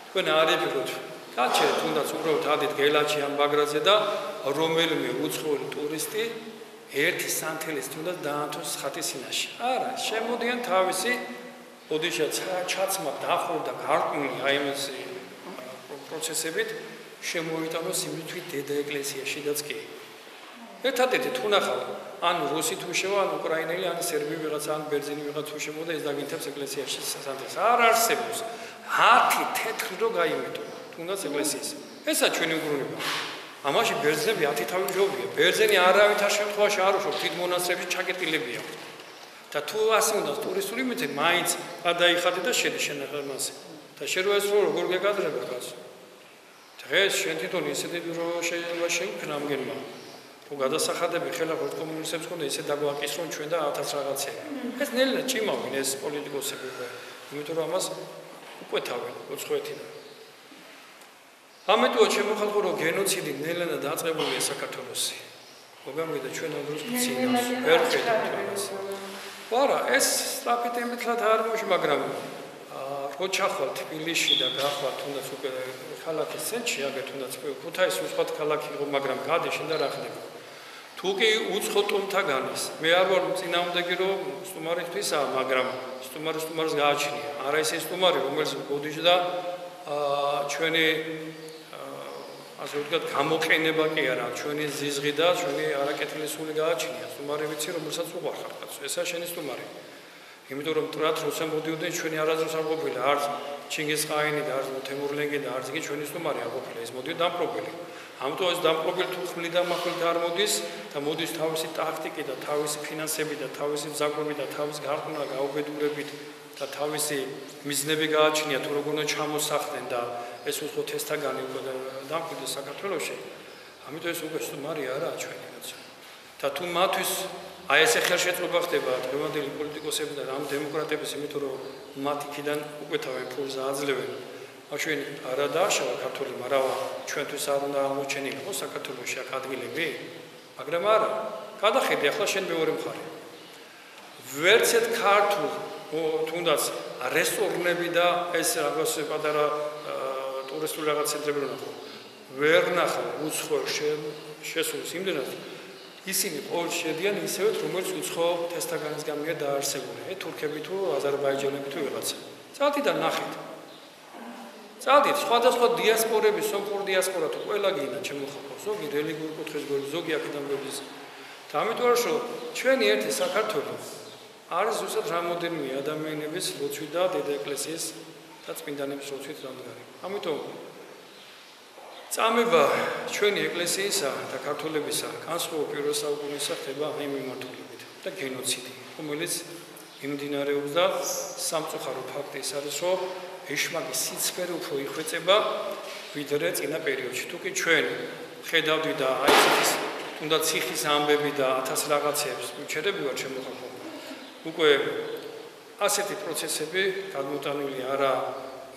თქვენ არიფიროთ გაჩერე თუნდაც უბრალოდ ადით გელაჩი ამ ბაგრაზე და რომელიმე უცხოელი ტურისტი ერთი სანთელის თუნდაც დაანთოს ხატისინაში. არა, შემოდიან თავისი ოდიშა ჩაცმა დახურდა გარკვეული აი ეს პროცესებით შემოიტანოს იმითვით დედა ეკლესიაშიდაც კი. ერთადერთი თუ ნახავ ან რუსი თუ შევა ან უკრაინელი ან სერბი ვიღაც ან ბერძენი ვიღაც თუ შემოდა ეს დაგინთებს ეკლესიაში სანთელს. არ არსებობს 10 თეთრი რო გაიმეტო თუნდაც ეკლესიის. ესა ჩვენი უგრუნება. ამაში ბერძნები 10 თავი ჯობია. ბერძენი არავითარ შემთხვევაში არ უშო თით მონასტრებში ჩაკეტილებია. და თუ ასე უნდა ტურისტული მიწე მაინც გადაიხადე და შედი შენახებასე. და შერო ეს რო როგორ გეკადრება კაცო. დღეს შენ თვითონ ისეთი დრო შეიძლება შეიქნა ამგენმა. თუ გადასახადები ხელა ხოთ კომუნისტებს ხონდა ისე დაგვაკისრონ ჩვენ და 1000 რაღაცე. ეს ნელა ჭიმავენ ეს პოლიტიკოსები. იმიტომ რომ ამას უკვეთავენ უცხოეთიდან. ამიტომ შემოხალხო რომ გენოციდი ნელანა დაწყებულია საქართველოსი. მოგამიდა ჩვენ ამ დროს ცინოს ერთხელ თვითონაც. ვარა ეს სტრაფიტემეთლად არ მოშ მაგრამ რო ჩახვალ თბილისში და გახვალ თუნდაც უკვე ქალაქის ცენტრში აგე თუნდაც ქუთაისის სხვა ქალაქი იყო მაგრამ გადი შენ და რა ხდება თუ კი უცხო ტომთაგანის მე არ ვარ წინააღმდეგი რომ სტუმარისთვისა მაგრამ სტუმარი სტუმარს გააჩნია არა ეს სტუმარი რომელიც გოდიშ და ჩვენი ასე ვთქვათ, გამოყენება კი არა, ჩვენი ზიზღი და ჩვენი არაკეთილი სული გააჩნია. სტუმარი ვიცი, რომელსაც უყვარხარ კაცო. ესა შენი სტუმარი. იმიტომ რომ ტრათ როცა მოდიოდნენ ჩვენი არაზრს არ ყოფილა, არც ჩინგისხაინი და არც თემურლენგი და არც კი ჩვენი სტუმარი არ ყოფილა, ეს მოდიოდა დამპრობელი. ამიტომ ეს დამპრობელი თუ ხმლი და მახლი არ მოდის და მოდის თავისი ტაქტიკი და თავისი ფინანსები და თავისი ზაგვები და თავის გარკვეულ გაუბედურებით და თავისი მიზნები გააჩნია თუ როგორ უნდა ჩამოსახდნენ და ეს უფრო თესთაგანი უკვე დამკვიდრეს საქართველოში. ამიტომ ეს უკვე სტუმარი არაა ჩვენი კაცო. და თუ მათთვის აი ესე ხელშეწყობა ხდება დღევანდელი პოლიტიკოსები და რამ დემოკრატების იმიტომ რომ მათ იქიდან უკვე თავენ ფულს აძლევენ. აშენ არა დააშავა ქართული, მაგრამ ჩვენთვის არ უნდა აღმოჩენილიყო საქართველოში აქ ადგილები. მაგრამ არა, გადახედე ახლა შენ მეორე მხარე. ვერცეთ ქართულ თუნდაც რესტორნები და ეს რაღაც პატარა ტურისტული რაღაც ცენტრები რომ ნახო ვერ ნახო უცხო შესულს იმდენად ისინი ყოველ შედიან ისევე რომელიც უცხო თესტაგანის გამია დაარსებული. ე თურქები თუ აზერბაიჯანები თუ ვიღაცა. წათიდან ნახეთ. წათით სხვადასხვა დიასპორები სომხურ დიასპორა თუ ყველა გინდა შემოხო ზოგი რელიგიურ კუთხეს გული ზოგი აქედან გვების და ამიტომ რომ ჩვენი ერთი საქართველოს არის ზუსტად რამოდენიმე ადამიანების ლოცვი და დედა ეკლესიის და წმინდანების როცვით დამდგარი. ამიტომ წამება ჩვენი ეკლესიისა და ქართულებისა განსხვავ პირველ საუკუნეში ხდება აი მიმართულებით და გენოციდი, რომელიც იმდინარეობს და სამწუხარო ფაქტი ის არის, რომ ეშმაკის სიცფერე უფრო იხვეწება ვიდრე წინა პერიოდში. თუ კი ჩვენ ხედავდი და აი ეს თუნდაც ციხის ამბები და ათას რაღაცებს უჩერები ვარ შემოხალხო. უკვე ასეთი პროცესები გადმოტანილი არა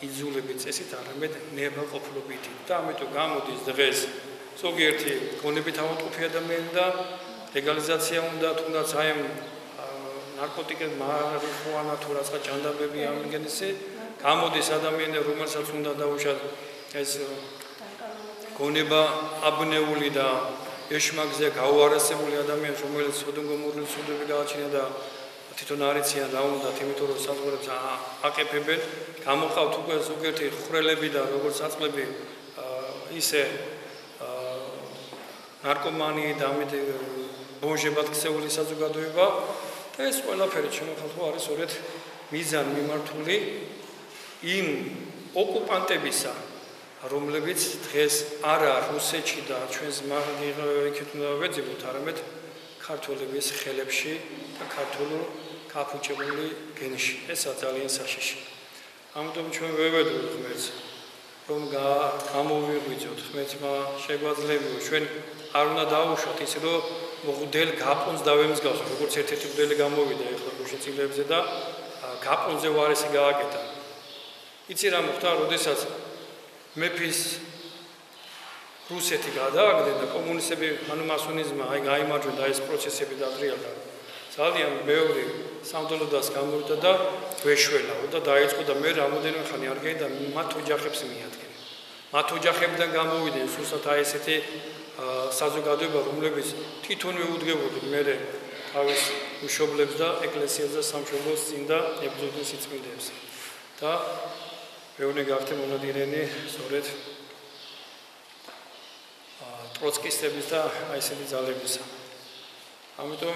იძულები წესით, არამედ ნებაყოფლობითი და ამიტომ გამოდის დღეს ზოგიერთი გონებით ავტოფი ადამიანი და ლეგალიზაცია უნდა თუნდაც აი ამ ნარკოტიკების მარიხუანა თუ რაღაცა ჯანდაბები ამგენისი გამოდის ადამიანები რომელსაც უნდა დაუშვათ ეს გონება აბნეული და ეშმაგზე გაუარესებული ადამიანს რომელიც ოდონგომურული სუდები გააჩინა და თვითონ არიციან რა უნდა თვითონ რომ საზღვრებს აკეფებენ გამოყავთ უკვე ზოგიერთი ხრელები და როგორც საწყლები ისე ნარკომანი და ამით ბონჟებად ქცეული საზოგადოება და ეს ყველაფერი ჩვენ ხალხო არის სწორედ მიზან მიმართული იმ ოკუპანტებისა რომლებიც დღეს არა რუსეთში და ჩვენს მაგიღეთ უნდა ვეძებოთ არამედ ქართველების ხელებში და ქართულ კაფუჭებული გენში. ესა ძალიან საშიში. ამიტომ ჩვენ ვევედროთ ღმერთს, რომ გამოვიღვიძოთ ღმერთმა შეგვაძლებიო ჩვენ არ უნდა დაუშვათ ისე რომ მოგდელ გაპონს დავემსგავსო, როგორც ერთ-ერთი მოდელი გამოვიდა ახლა გუშინწილებზე და გაპონზე ვარესი გააკეთა. იცი რა მოხდა, როდესაც მეფის რუსეთი გადააგდე და კომუნისტები ანუ მასონიზმი აი გამარჯვენ და ეს პროცესები დაძრიალდა. ძალიან მეორე სამდელოდას გამოვიდა და ვეშველაო და დაიწყო და მე რამოდენიმე ხანი არ გაი და მათ ოჯახებს მიადგენ. მათ ოჯახებიდან გამოვიდნენ სულსაც აი ესეთი საზოგადოება რომლებიც თვითონვე უდგებოდნენ მე თავის მშობლებს და ეკლესიას და სამშობლოს წინ და ებრძოდნენ სიწმინდეებს და მეუნე გახდე მონადირენი სწორედ ტროცკისტების და აი ესეთი ძალებისა ამიტომ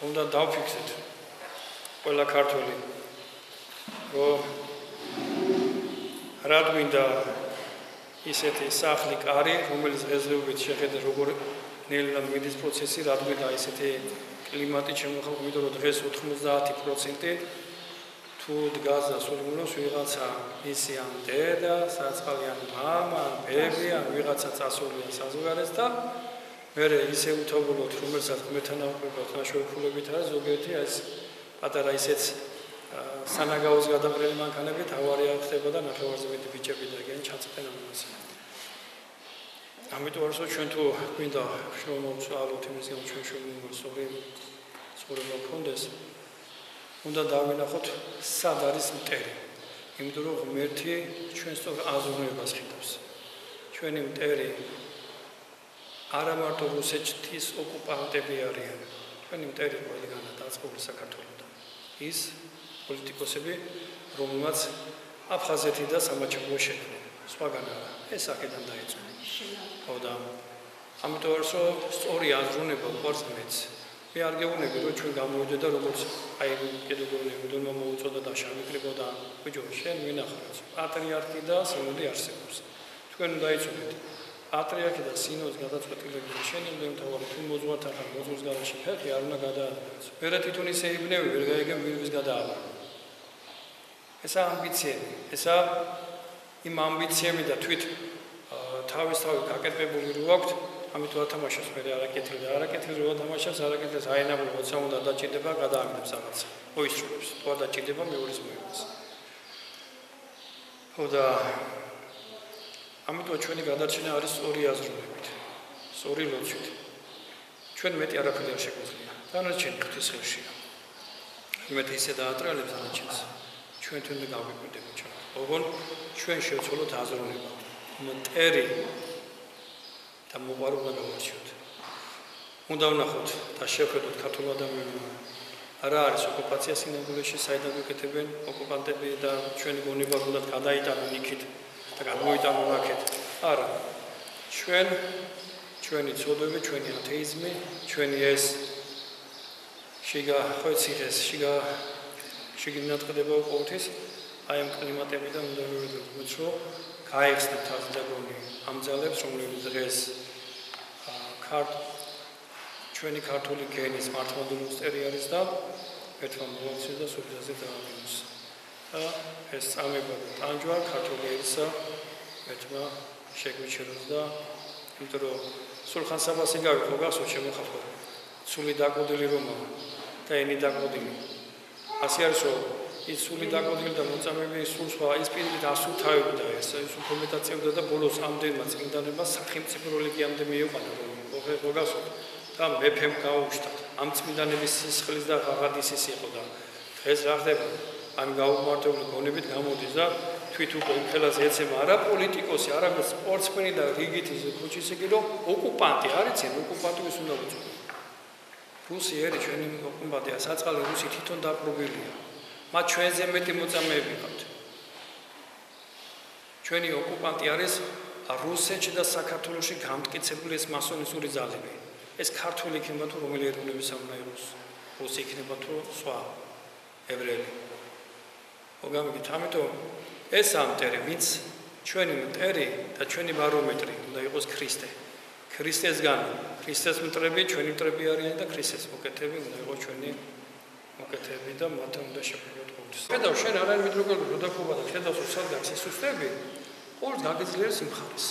უნდა დავფიქსეთ ყველა ქართველი რომ რა გვინდა ისეთი სახლი კარი რომელიც ეზრეობით შეხედა როგორ ნელა მიდის პროცესი რა გვინდა ისეთი კლიმატი შემოხალ გვინდა რომ დღეს 90% თუ დგას და სულმულოს ვიღაცა მისი ამ დედა, საწყალი ან მამა, ან ბები, ან ვიღაცა წასული ან საზოგადოებას და მე ისე უთაობოთ რომელსაც მეთან აყვებათ ნაშოქულებით არა ზოგიერთი ეს პატარა ისეც სანაგაოს გადაყრილი მანქანები თავარია ხდება და ნახევარზე მეტი ბიჭები და ეგენი ჩაწყენ ამას. ამიტომ არასო ჩვენ თუ გვინდა შემოვწალოთ იმის გამო ჩვენ შემოვწორი ცხოვრება ფონდეს უნდა დავინახოთ სად არის მტერი. იმიტომ რომ ღმერთი ჩვენ სწორ აზროვნებას ხედავს. ჩვენი მტერი არა მარტო რუსეთის ოკუპანტები არიან. ჩვენი მტერი ყველგანა დაწყებული საქართველოსთან. ის პოლიტიკოსები, რომელმაც აფხაზეთი და სამაჩაბლო შექმნა. სხვაგან არა. ეს აქედან დაიწყო. ხო და ამიტომ რომ სწორი აზროვნება უყურს მეც. მე არ გეუბნები რომ ჩვენ გამოვიდე და როგორც აი კიდე გეუბნები რომ მოუწოდა და შევიკრიბო და ბიჭო შენ ვინახავს. პატრიარქი და სინოდი არსებობს. ჩვენ უნდა იცოდეთ პატრიარქი და სინოდის გადაწყვეტილების შენობრივი მთავარი თუ მოძღვართ ახალ მოძღვრის გარშე ფეხი არ უნდა გადაადგეს. ვერა თვითონ ისე იბნევი ვერ გაიგებ ვირვის გადაავა. ესა ამბიციები, ესა იმ ამბიციები და თვით თავის თავი გაკეთებული რო აქვს, ამიტომ ათამაშებს მე არაკეთილი და არაკეთილი რო ათამაშებს, არაკეთილს აინაბო როცა უნდა დაჭირდება გადააგდებს რაღაც. ოისრებს, თუ დაჭირდება მეორის მოებას. ხო და ამიტომ ჩვენი გადარჩენა არის სწორი აზროვნებით. სწორი ლოცვით. ჩვენ მეტი არაფერი არ შეგვიძლია. დანარჩენი ღვთისხილშია. იმედი ისე დაატრალებს დანარჩენს. ჩვენ თუნდაც გავიკვირდებით ჩვენ. ოღონ ჩვენ შევცვალოთ აზროვნება. მტერი და მოყარულობა გამორჩიოთ. უნდა ვნახოთ და შევხედოთ ქართულ ადამიანებს არა არის ოკუპაცია სინამდვილეში საიდან გეკეთებენ ოკუპანტები და ჩვენი გონება უნდა გადაიტანონ იქით და გამოიტანონ აქეთ. არა. ჩვენ ჩვენი ცოდვები, ჩვენი ათეიზმი, ჩვენი ეს შიგა ხოციხეს, შიგა შიგნატყდება ყოველთვის აი ამ კლიმატებიდან უნდა ვიდეო, რომ გაიხსნათ თავდაგონი ამ ძალებს, რომლებიც დღეს ქართ ჩვენი ქართული გენის მართლმადიდებლური მისტერი არის და ერთმა მოუწია და სულიზაზე დააგვიმოს. და ეს წამება ტანჯვა ქართული ერისა ერთმა შეგვიჩეროს და იმიტომ რომ სულხან საბასი გავიხო გასულ შემოხატო. სული დაგოდილი რომა და ენი დაგოდილი. ასე არის რომ ის სული დაგოდილი და მოწამები სულ სხვა ის პირი დასუთავებდა ეს ის უფრო მეტად წევდა და ბოლოს ამდენმა წმინდანებმა სახელმწიფო რელიგიამდე მიეყვანა რომ მოგასო და მეფემ გაუშვათ ამ წმინდანების სისხლის და ღაღადისის იყო და დღეს რა ხდება ამ გაუმარტებული გონებით გამოდის და თვით უკვე ხელას ეცემა არა პოლიტიკოსი არამედ სპორტსმენი და რიგითის ქუჩისეკი რომ ოკუპანტი არის ეს ოკუპანტი ვის უნდა უწოდო რუსი ერი ჩვენი ოკუპანტია საწყალი რუსი თვითონ დაპყრობილია მათ ჩვენზე მეტი მოწამეები ყავთ ჩვენი ოკუპანტი არის რუსეთში და საქართველოში გამტკიცებული ეს მასონისტური ძალები. ეს ქართული იქნება თუ რომელი ეროვნების სამნაიროს, რუსი იქნება თუ სხვა ევრელი. მოგამიგეთ, ამიტომ ეს ამტერი, ვინც ჩვენი მტერი და ჩვენი ბარომეტრი უნდა იყოს ქრისტე. ქრისტესგან, ქრისტეს მტრები, ჩვენი მტრები არიან და ქრისტეს მოკეთები უნდა იყოს ჩვენი მოკეთები და მათთან უნდა შეფეროთ ყოველთვის. ხედავ შენ არ არის მიდროგოლ როდაფობა და ხედავ სადღაც ისუსტები, ყოველს გაგიძლიერს სიმხარეს.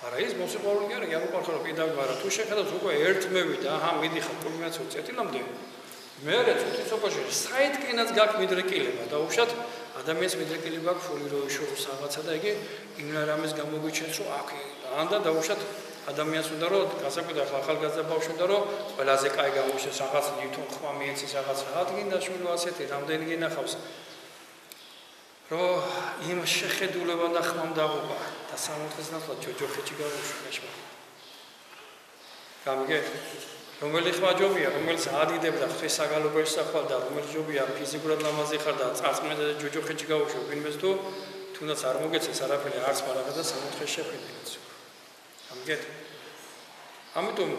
არა ის მოსიყვარული კი არა, კი არ უყარხარო პედაგოგი, მაგრამ თუ შეხედავს უკვე ერთმევი და აჰა მიდიხარ კულმინაციო წერტილამდე, მე რა თვითონობაში საითკენაც გაქვს მიდრეკილება და უშად ადამიანის მიდრეკილება აქვს ფული რო იშოვოს რაღაცა და იგი იმრამის გამოგვიჩენს რომ აქ ანდა და უშად ადამიანს უნდა რომ გასაკვირდა ახალგაზრდა ბავშვი უნდა რომ ყველაზე კაი გამოჩნდეს რაღაც ნიუტონ ხმა მიეცის რაღაც რა ადგინდა შულო ასეთი რამდენი გინახავს რომ იმ შეხედულება და ხმამ დაღუპა და სამოთხეს ნახლა ჯოჯოხეთში გავუშვა. გამიგე? რომელი ხმა ჯობია, რომელიც ადიდებდა ღვთის საგალობელს ახვალ და რომელი ჯობია ფიზიკურად ლამაზი ხარ და წარწმენა და ჯოჯოხეთში გავუშვა, ვინმეს თუ თუნდაც არ მოგეცეს არაფერი არც მარაღა და სამოთხეს შეხედინეთ. გამიგე? ამიტომ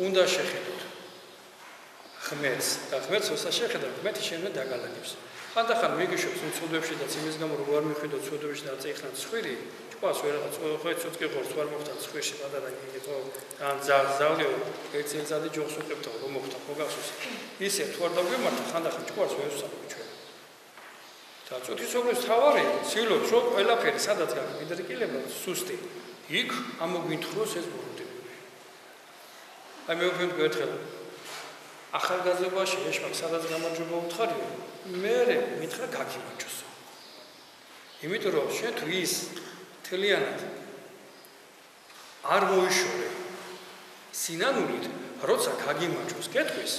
უნდა შეხედოთ ხმებს და ხმებს უსა შეხედოთ, მეტი შეიძლება დაგალაგებს. ხანდახან მიგიშობს უცოდებში და იმის გამო რომ არ მიხედოთ უცოდებში და წეიხნან ცხვირი, ჭკვას ვერ ხო ცოტკი ხორს ვარ მოხდა ცხვირში პატარა ხო ან ზავლიო ერთ წელიწადი ჯოხს უყებდა რომ მოხდა ხო გახსოვს ისე თუ არ დაგვიმართა ხანდახან ჭკვას ვერ ვსაუბრობ ჩვენ და წუთისოგლის თავარი ცილობს რომ ყველაფერი სადაც გამიდრიკილება სუსტი იქ ამოგვინთხროს ეს ბურთები აი მე ვფიქრობ ერთხელ ახალგაზრდობაში ეშმაკ სადაც გამარჯობა უთხარიო მე მითხრა გაგიმარჯოს იმიტომ რომ შენ თუ ის თლიანად არ მოიშორე. სინანულით როცა გაგიმარჯოს კეთვის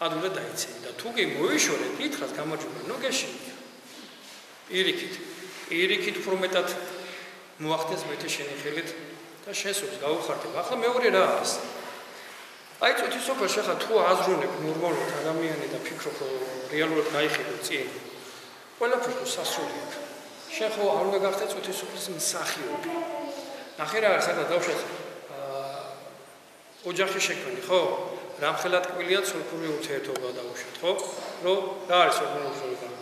ადვილად დაიცინი და თუ კი მოიშორე კითხავს გამარჯობა ნუ გეშინია პირიქით პირიქით უფრო მეტად მოახდეს მეტი შენი ხელით და შესულს გაუხარდებ ახლა მეორე რა არის? აი წუთი სოფელში ხა თუ აზრუნებ ნორმალურად ადამიანი და ფიქრობ რომ რეალურად გაიხედო წინ ყველაფერს სასრულიად შენ ხო არ უნდა გახდე წუთის სუფრის მსახიობი. ნახე რა არის სადა დავშეთ აა ოჯახი შექმნი, ხო? რამხელად კბილია სულფური ურთიერთობა დავუშვათ, ხო? რომ რა არის სულფური ურთიერთობა?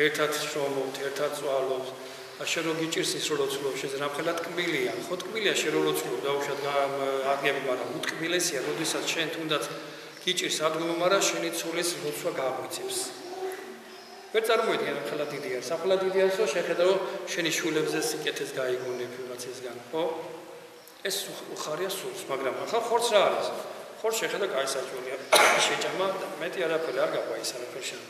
ერთად შრომობთ, ერთად წვალობთ, ასე რომ გიჭირს ის როლოცულობ შენ რამხელად კბილია, ხო კბილია შენ როლოცულობ დავუშვათ აგები, მაგრამ უტკბილესია, როდესაც შენ თუნდაც გიჭირს ადგომა, მაგრამ შენი ცულის როცვა გააგვიცებს. ვერ წარმოიდგენ ახლა დიდი არის. ახლა დიდი არის, რომ შეხედა რომ შენი შულებზე სიკეთეს გაიგონებ ვიღაცისგან, ხო? ეს უხარია სულს, მაგრამ ახლა ხორც რა არის? ხორც შეხედა კაი საჭურია. შეჭამა მეტი არაფერი არ გაყვა ის არაფერი შენ.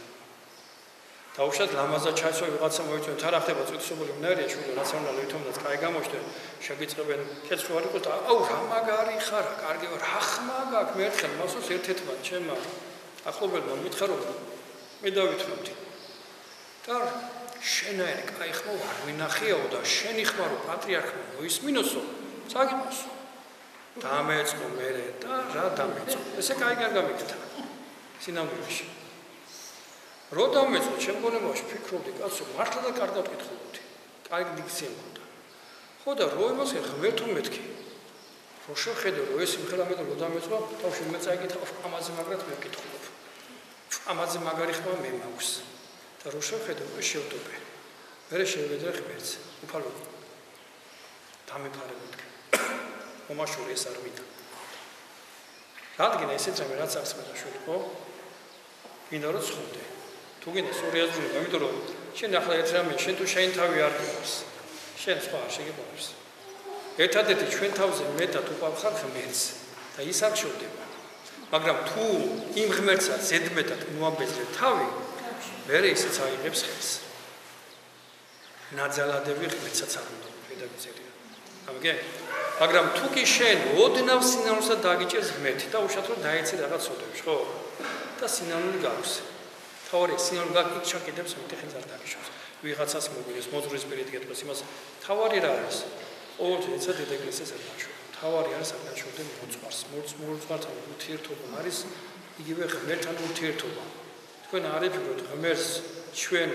დაუშვათ ლამაზად ჩაიცვა ვიღაცა მოიწვია, თან ახდება წუთისობული მნარია შულო რაციონალური თომდაც კაი გამოჩნდა. შეგიწებენ კეთს რო არ იყოს და აუ რა მაგარი ხარ, კარგი ვარ, ახმა გაქვს მე ერთხელ მასოს ერთ-ერთმა ჩემმა ახლობელმა მითხრა რომ მე დავითმობდი. კარ შენაერ კაი ხმო არ ვინახიაო და შენი ხმა რო პატრიარქმა მოისმინოსო საგიმოსო დამეწყო მერე და რა დამეწყო? ესე კაიგან გამიქთა სინამდვილეში. რო დამეწყო ჩემ გონებაში ფიქრობდი კაცო მართლა და კარგად გითხულობდი კარგი დიქცია მქონდა. ხო და რო იმას ღმერთო მეთქი. რო შეხედე რო ეს იმხელამედო რო დამეწყო თავში მეწაიკითხავ ამაზე მაგრად მეკითხულობ ამაზე მაგარი ხმა მე მაქვს. და რო შეხედო მე შევტობე მე შევედრე ღმერთს. უფალო. დამეფარებოდ მომაშური ეს არ მიდა რადგან ესეც მე რაც მე და ხო? გინდა რომ ცხოდე თუ გინდა სწორი აზრია იმიტომ რომ შენ ახლა ერთ რამე შენ თუ შენ თავი არ გიყავს შენ სხვა არ შეგებავს ერთადერთი ჩვენ თავზე მეტად უყავ ხარ ღმერთს და ის არ შევდება. მაგრამ თუ იმ ღმერთსაც ზედმეტად მოამბეძრე თავი მერე ისიც აიღებს ხელს. ნაძალადები ხმეცაც არ უნდა ფედაგიზერია. ამგე? მაგრამ თუ კი შენ ოდნავ სინანულსა დაგიჭერს ღმერთი და უშათ რომ დაიცი რაღაც სოდებს, ხო? და სინანული გაქვს. თორე სინანული გაქვს ჩაკიდებს მეტი ხელს არ დაგიშვას. ვიღაცას მოგვიდეს მოძღვრის პირით გეტყვის იმას. თავარი რა არის? ეცა დიდ ეკლესიას არ დაშვება. თავარი არის აღნიშნული მოძღვარს. მოძღვართან ურთიერთობა არის იგივე ღმერთთან ურთიერთობა. თქვენ არიფიქროთ ღმერთს ჩვენ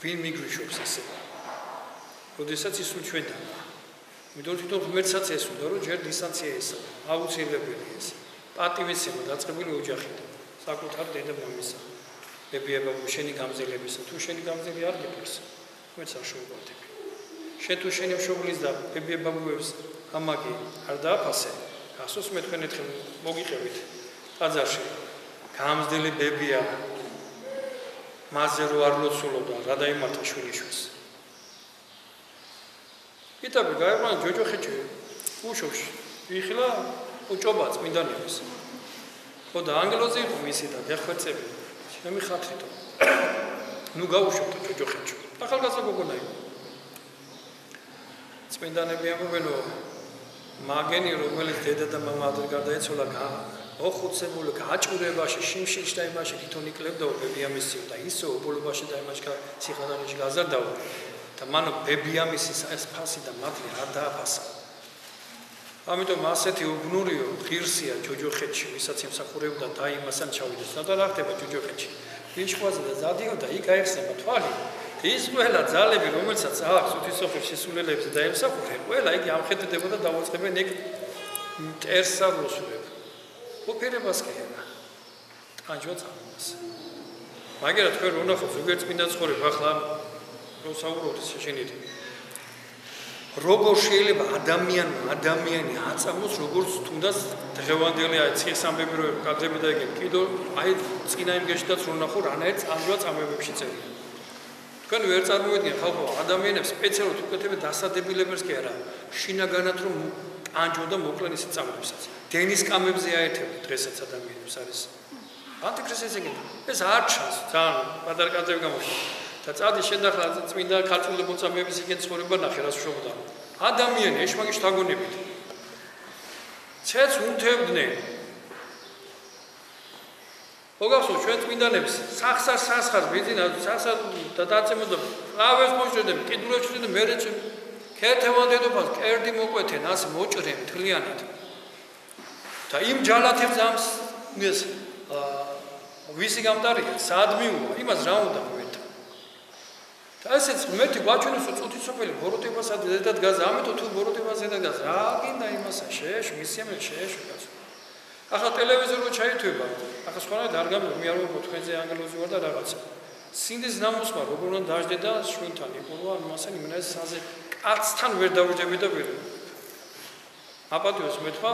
ვინ მიგვიშვებს ესე. როდესაც ის უჩვენდა. მიდორ თვითონ ღმერთსაც ეს უნდა რომ ჯერ დისტანცია ესა. აუცილებელი ეს. პატივისცემა დაწყებული ოჯახით. საკუთარ დედამამისა. ბებიება შენი გამზელებისა თუ შენი გამზელი არ გიყურს. ღმერთს არ შეუგავდები. შენ თუ შენი მშობლის და ბებიება გუებს ამაგი არ დააფასე. გასოს მე თქვენ ერთხელ მოგიყევით. ტაძარში. გამზელი ბებია მასზე რო არ ლოცულობდა რა დაიმართა შვილიშვილს? იტაბი გაიყვანა ჯოჯოხეთში უშოში. იხლა უჭობა წმინდანებს ხო და ანგელოზი იყო მისი და გეხვეწები. ჩემი ხათრითო ნუ გაუშვოთ ჯოჯოხეთში ახალგაზრდა გოგონა იყო. წმინდანები ამბობენ რომ მაგენი რომელიც დედა და მამა ადრე გარდაეცვალა მოხუცებული გაჭურებაში, შიმშილში და იმაში თვითონ იკლებდა ბებიამისი და ისო ობოლობაში და იმაში სიხანაში გაზარდაო და მანო ბებიამისის ეს ფასი და მათი არ დააფასა. ამიტომ ასეთი უგნურიო ღირსია ჯოჯოხეთში, ვისაც იმსახურებდა და იმასთან ჩავიდეს. და რა ხდება ჯოჯოხეთში? ვიჩხვაზე და ზადიოდა იქ აიხსნება თვალი. ის ყველა ძალები, რომელსაც აქვს უთისოფერ შესულელებს და ემსახურე, ყველა იგი ამხედდებოდა და დაუწყებენ იქ მტერსა რუსულებ. ოფერებას კი არა. ტანჯვა წამოს. მაგრამ თქვენ რო ნახოთ ზოგიერთ წმინდა ცხოვრება ახლა რო საუბრობთ შეშინით. როგორ შეიძლება ადამიანმა ადამიანი აწამოს როგორც თუნდაც დღევანდელი აი ციესამბები რო კადრები და იგი კიდო აი წინა იმგეშიდაც რო ნახო რანაირ წამჯვა წამებებში წერია. თქვენ ვერ წარმოიდგინეთ ხალხო ადამიანებს სპეციალურად უკეთებენ დასადებილებებს კი არა შინაგანად რომ ანჯო და მოკლენ ისე წამებსაც დენის კამებზე აერთებენ დღესაც ადამიანებს არის ანტიქრისტეს ეგ ეს არ ჩანს ძალიან პატარ კაცები გამოჩნდა და წადი შედახლა წმინდა ქართული მოწამეების იგენ ცხოვრება ნახე რას შობდა ადამიანი ეშმაკის თაგონებით ცეც უნთებდნენ მოგახსოვს ჩვენ წმინდანებს სახსარ სასხარს ბიზინა სახსარ და დაწემოდა ყავეს მოჭრდნენ კიდურებს ჩრდნენ მე რეჩ ქეთევან დედოფალს კერდი მოყვეთენ ას მოჭრენ თლიანად და იმ ჯალათებს ამს ეს ვისი გამტარია? სადმიუა იმას რა უნდა მოვეთ და ესეც მეტი გვაჩვენოს წუთისოფელი ბოროტებასა და ზედად გაზ ამიტომ თუ ბოროტებასა ზედად გაზ. რა გინდა იმასა? შეეშ მისიამე შეეშ გაზ ახლა ტელევიზორზე ჩაითვება. ახლა სხვანაირად არ გამიგო, მე არ ვიყო თქვენზე ანგელოზი ვარ და რაღაცა. სინდის ნამოსმა როგორ უნდა დაждდე და შვილთან? იყო, ან მასე იმენა ეს საზე კაცთან ვერ დავიჯები და ვერ. აპატიოს მეთქვა,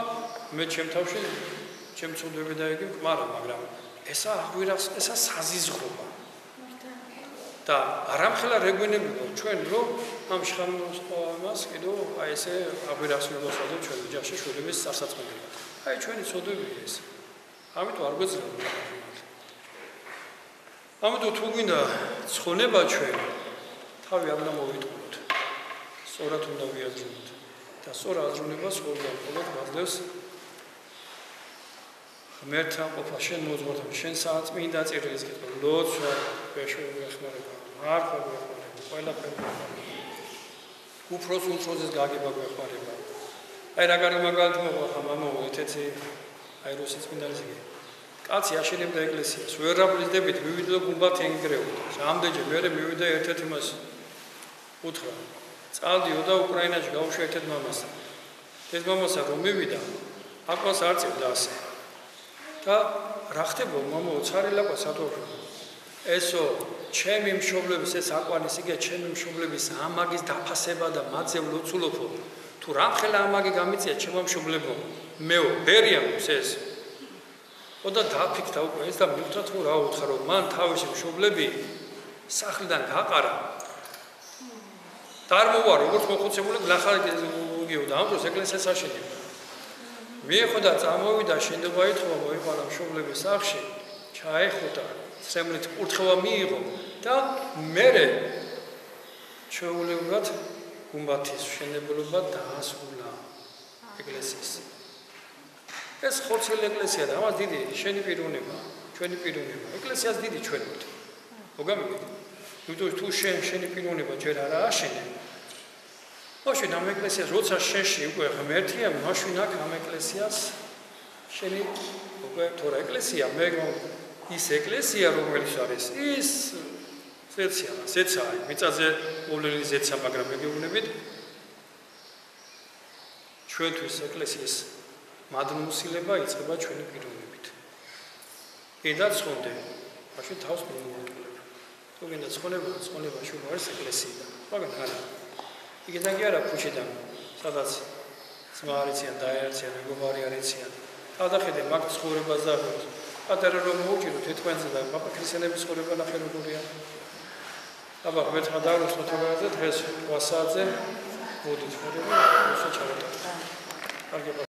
მე ჩემ თავში ჩემ წოდები და იგი მყარა, მაგრამ ესა აღვირას, ესა საზიზღრობა. და არამხელა რეგვენებია ჩვენ რომ ამ შხამოს ამას კიდო აი ესე აღვირას რომ მოსადო ჩვენ ოჯახში შვილების სასაცმელად. აი ჩვენი ცოდვებია ეს. ამიტომ არ გვეძლება. ამიტომ თუ გინდა ცხონება ჩვენ თავი არ უნდა მოვიტყუოთ. სწორად უნდა ვიაზროთ და სწორ აზროვნებას ყოველდღე ყოველ გვაძლევს ღმერთთან ყოფა. შენ მოძღვართან შენ სააწმინდა წირილის კითხვა. ლოცვა ვეშვები ახმარება მართლა გვეხმარება ყველაფერი უფროს უფროსის გაგება გვეხმარება აი რა კარი მაგალითი მოყვა? მამა ეთეთი აი რუსი წმინდანის იგი კაცი აშენებდა ეკლესიას. ვერ აბლიდებით მივიდა გუმბათი ენგრეოდა რამდენჯერ? მე მივიდა ერთ-ერთი მას უთხრა წავდიო და უკრაინაში გავუშვა ერთ-ერთ მამასთან. ეს მამასა რომ მივიდა აყვას არწევდა ასე. და რა ხდება მამა უცარილა სათოფო ესო ჩემი მშობლების ეს აყვანის იგე ჩემი მშობლების ამაგის დაფასება და მათზე ლოცულობო თუ რამხელა ამაგი გამიწია ჩემო მშობლებო? მეო ბერიამს ეს. ოდა დაფიქდა უკვე ეს და მიხვდა თუ რა უთხარ რომ მან თავისი მშობლები სახლიდან გაყარა დარმოვა როგორც მოხუცებული გლახარი გიო და ამ დროს ეკლესიას აშენებდა მე ხოდა წამოვიდა შენდება ეთქვა მოიყარა მშობლების სახლში ჩაეხუტა სემლით კურთხევა მიიღო და მე შეულებად გუმბათის შენებლობა დაასრულა ეკლესიის. ეს ხორცელი ეკლესია და ამას დიდი შენი პიროვნება, ჩვენი პიროვნება. ეკლესიას დიდი ჩვენ ვთ. მოგამიგეთ? ნუ თუ შენ შენი პიროვნება ჯერ არ აშენე. მაშინ ამ ეკლესიას როცა შეში უკვე ღმერთია, მაშინ აქ ამ ეკლესიას შენი უკვე თორე ეკლესია მე ის ეკლესია რომელიც არის ის ზეცია, ზეცა, მიწაზე მოვლილი ზეცა, მაგრამ მეგეუბნებით ჩვენთვის ეკლესიის მადნუსილება იწყება ჩვენი პიროვნებით. ედაც ხონდე, მაშინ თავს მომიყვება. თუ გინდა ცხონება, ცხონებაში უნდა არის ეკლესია. მაგრამ არა. იგიდან კი არა ქუჩიდან, სადაც ძმა არიციან, დაერციან, მეგობარი არიციან. თავდახედე მაგ ცხოვრებას და პატარა რომ მოუჭიროთ ეთქვენზე და პაპა ქრისტიანების ცხოვრება ნახე როგორია. აბა მე თქმა დავრუსო თორეაზე დღეს 8 საათზე მე რომ ისე ჩავატარებ. კარგი